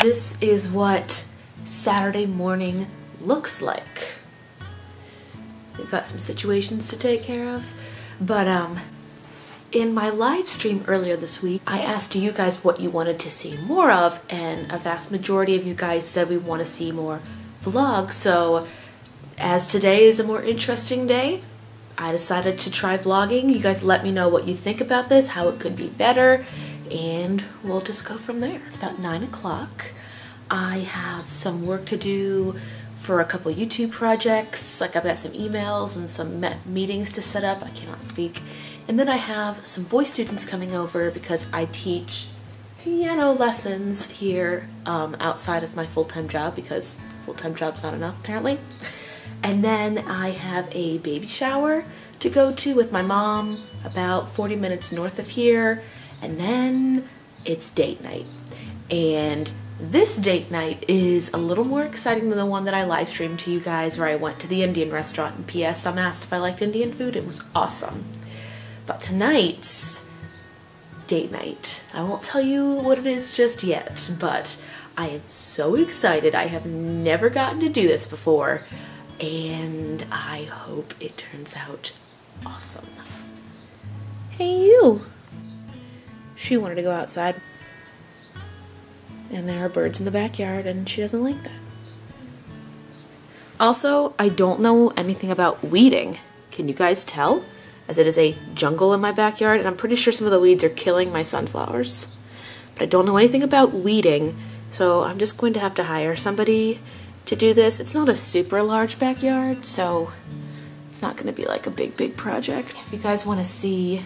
this is what Saturday morning looks like. We've got some situations to take care of, but um, in my live stream earlier this week, I asked you guys what you wanted to see more of, and a vast majority of you guys said we want to see more vlogs. So, as today is a more interesting day, I decided to try vlogging. You guys let me know what you think about this, how it could be better, and we'll just go from there. It's about 9 o'clock. I have some work to do for a couple YouTube projects. Like I've got some emails and some meetings to set up. I cannot speak. And then I have some voice students coming over because I teach piano lessons here um, outside of my full-time job because full-time job's not enough apparently. And then I have a baby shower to go to with my mom about 40 minutes north of here. And then it's date night. And this date night is a little more exciting than the one that I live streamed to you guys where I went to the Indian restaurant. And P.S. I'm asked if I liked Indian food. It was awesome. But tonight's date night, I won't tell you what it is just yet, but I am so excited. I have never gotten to do this before, and I hope it turns out awesome. Hey, you! She wanted to go outside and there are birds in the backyard and she doesn't like that. Also, I don't know anything about weeding. Can you guys tell? As it is a jungle in my backyard and I'm pretty sure some of the weeds are killing my sunflowers. But I don't know anything about weeding, so I'm just going to have to hire somebody to do this. It's not a super large backyard, so it's not going to be like a big, big project. If you guys want to see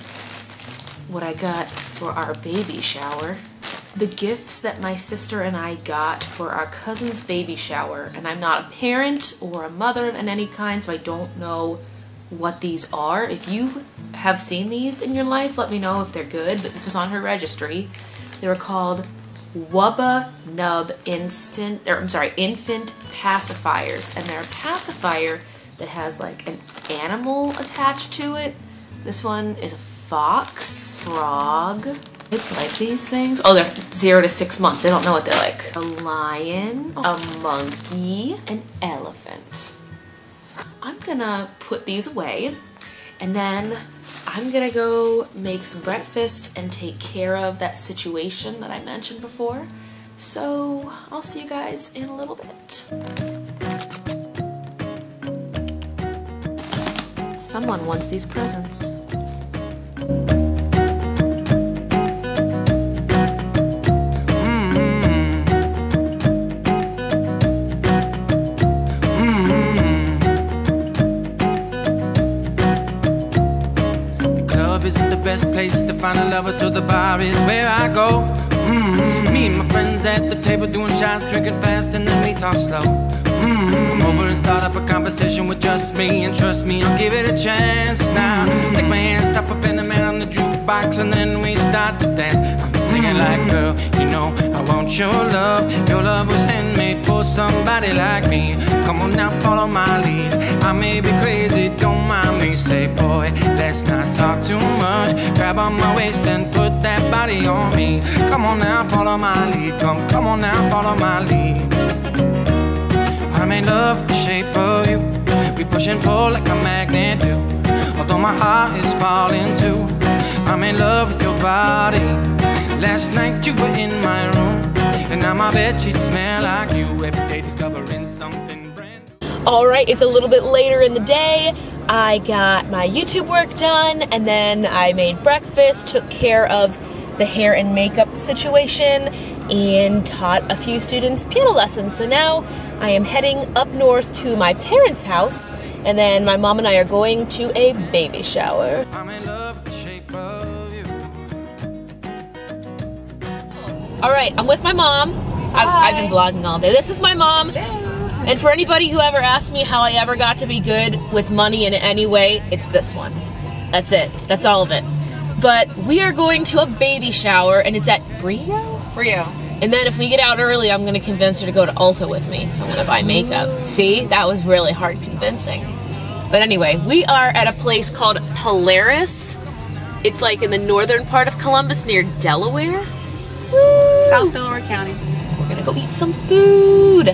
what I got for our baby shower, the gifts that my sister and I got for our cousin's baby shower. And I'm not a parent or a mother of any kind, so I don't know what these are. If you have seen these in your life, let me know if they're good. But this is on her registry. They were called Wubba Nub Instant, or I'm sorry, Infant Pacifiers. And they're a pacifier that has like an animal attached to it. This one is a fox, frog, it's like these things. Oh, they're zero to six months. I don't know what they're like. A lion, oh. a monkey, an elephant. I'm gonna put these away and then I'm gonna go make some breakfast and take care of that situation that I mentioned before. So I'll see you guys in a little bit. Someone wants these presents. Best place to find a lover, so the bar is where I go. Mm-hmm. Me and my friends at the table doing shots, drinking fast, and then we talk slow. Conversation with just me, and trust me, I'll give it a chance. Now, take my hand, stop up in the man on the jukebox, and then we start to dance. I'm singing like, girl, you know I want your love. Your love was handmade for somebody like me. Come on now, follow my lead. I may be crazy, don't mind me. Say, boy, let's not talk too much. Grab on my waist and put that body on me. Come on now, follow my lead. Come, come on now, follow my lead. I may love the shape of you. We push and pull like a magnet do. Although my heart is falling too. I'm in love with your body. Last night you were in my room, and now my bed sheets smell like you. Every day discovering something brand new. All right, it's a little bit later in the day. I got my YouTube work done, and then I made breakfast, took care of the hair and makeup situation, and taught a few students piano lessons. So now I am heading up north to my parents' house, and then my mom and I are going to a baby shower. All right, I'm with my mom. I've, I've, been vlogging all day. This is my mom. And for anybody who ever asked me how I ever got to be good with money in any way, it's this one. That's it. That's all of it. But we are going to a baby shower, and it's at Brio? Brio. And then if we get out early, I'm going to convince her to go to Ulta with me. So I'm going to buy makeup. See? That was really hard convincing. But anyway, we are at a place called Polaris. It's like in the northern part of Columbus near Delaware. South Delaware County. We're gonna go eat some food.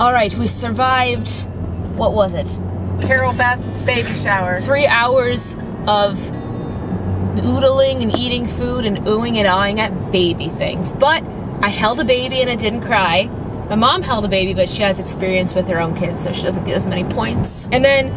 On! Alright, we survived. What was it? Carol Beth's baby shower. Three hours of noodling and eating food and oohing and awing at baby things. But I held a baby and it didn't cry. My mom held a baby, but she has experience with her own kids, so she doesn't get as many points. And then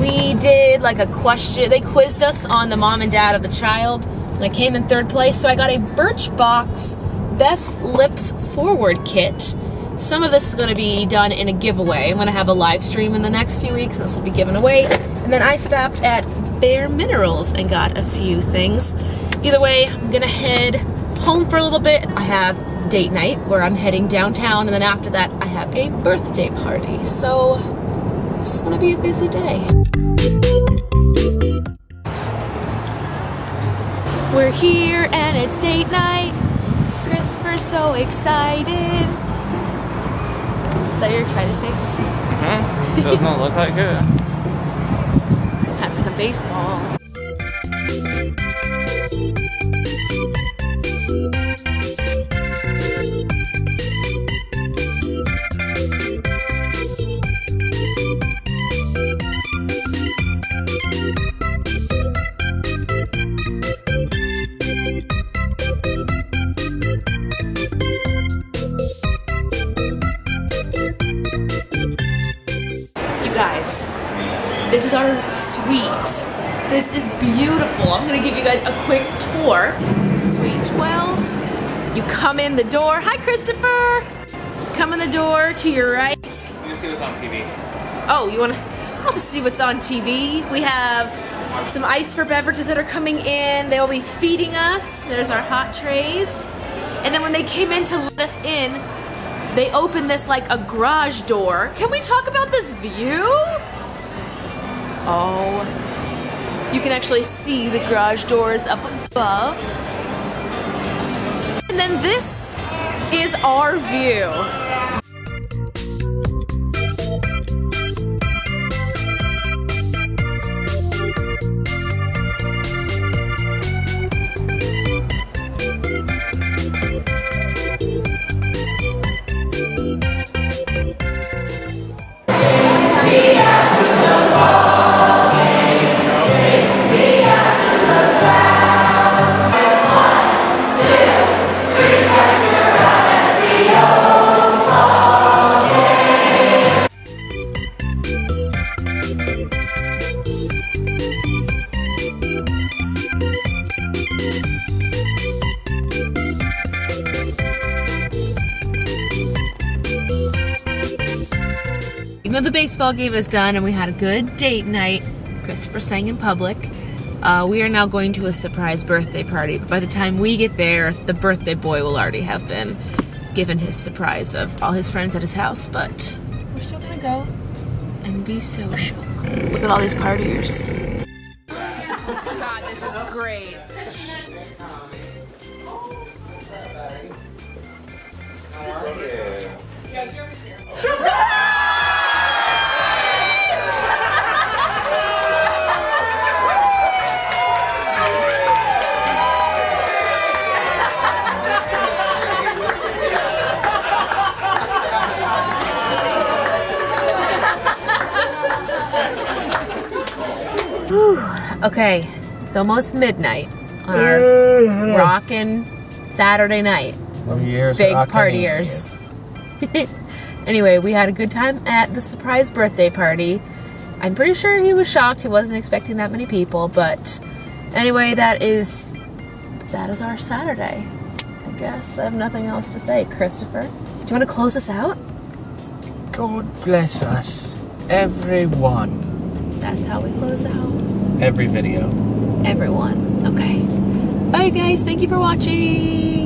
we did like a question, they quizzed us on the mom and dad of the child, and I came in third place, so I got a Birchbox Best Lips Forward kit. Some of this is going to be done in a giveaway. I'm going to have a live stream in the next few weeks, this will be given away. And then I stopped at Bare Minerals and got a few things. Either way, I'm going to head home for a little bit. I have date night where I'm heading downtown, and then after that, I have a birthday party. So it's just gonna be a busy day. We're here and it's date night. Christopher's so excited. Is that your excited face? Hmm? Does not look like it. It's time for some baseball. Our suite. This is beautiful. I'm gonna give you guys a quick tour. Suite 12. You come in the door. Hi, Christopher. Come in the door to your right. You can see what's on TV. Oh, you wanna? I'll just see what's on TV. We have some ice for beverages that are coming in. They will be feeding us. There's our hot trays. And then when they came in to let us in, they opened this like a garage door. Can we talk about this view? Oh, you can actually see the garage doors up above. And then this is our view. Even though the baseball game is done and we had a good date night, Christopher sang in public. Uh, we are now going to a surprise birthday party, but by the time we get there, the birthday boy will already have been given his surprise of all his friends at his house. But we're still gonna go and be social. Look at all these partiers. God, this is great. Okay, it's almost midnight on our rocking Saturday night. Year's big partiers. anyway, we had a good time at the surprise birthday party. I'm pretty sure he was shocked. He wasn't expecting that many people, but anyway, that is that is our Saturday. I guess I have nothing else to say, Christopher. Do you want to close us out? God bless us, everyone. That's how we close out every video. Everyone. Okay. Bye guys. Thank you for watching.